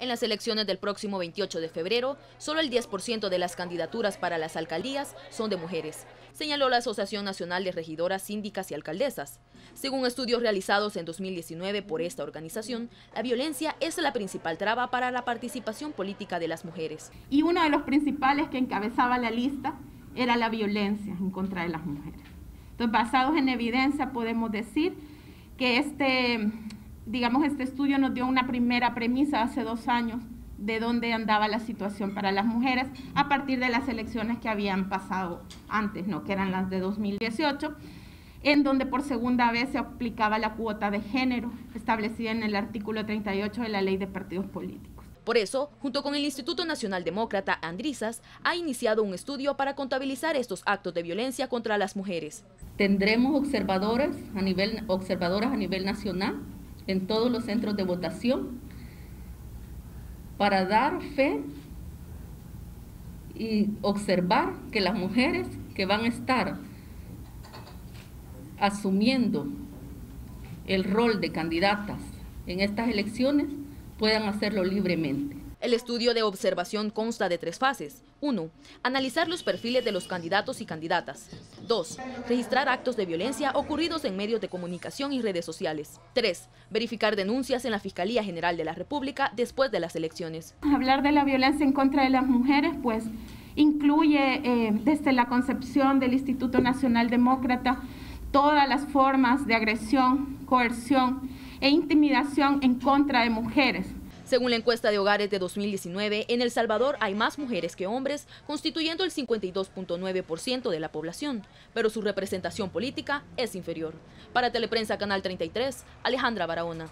En las elecciones del próximo 28 de febrero, solo el 10% de las candidaturas para las alcaldías son de mujeres, señaló la Asociación Nacional de Regidoras, Síndicas y Alcaldesas. Según estudios realizados en 2019 por esta organización, la violencia es la principal traba para la participación política de las mujeres. Y uno de los principales que encabezaba la lista era la violencia en contra de las mujeres. Entonces, basados en evidencia, podemos decir que este digamos, este estudio nos dio una primera premisa hace dos años de dónde andaba la situación para las mujeres a partir de las elecciones que habían pasado antes, ¿no? que eran las de 2018, en donde por segunda vez se aplicaba la cuota de género establecida en el artículo 38 de la Ley de Partidos Políticos. Por eso, junto con el Instituto Nacional Demócrata Andrisas, ha iniciado un estudio para contabilizar estos actos de violencia contra las mujeres. Tendremos observadores a nivel, observadoras a nivel nacional en todos los centros de votación para dar fe y observar que las mujeres que van a estar asumiendo el rol de candidatas en estas elecciones puedan hacerlo libremente. El estudio de observación consta de tres fases. 1. Analizar los perfiles de los candidatos y candidatas. 2. Registrar actos de violencia ocurridos en medios de comunicación y redes sociales. 3. Verificar denuncias en la Fiscalía General de la República después de las elecciones. Hablar de la violencia en contra de las mujeres, pues incluye eh, desde la concepción del Instituto Nacional Demócrata todas las formas de agresión, coerción e intimidación en contra de mujeres según la encuesta de hogares de 2019, en El Salvador hay más mujeres que hombres, constituyendo el 52.9% de la población, pero su representación política es inferior. Para Teleprensa Canal 33, Alejandra Barahona.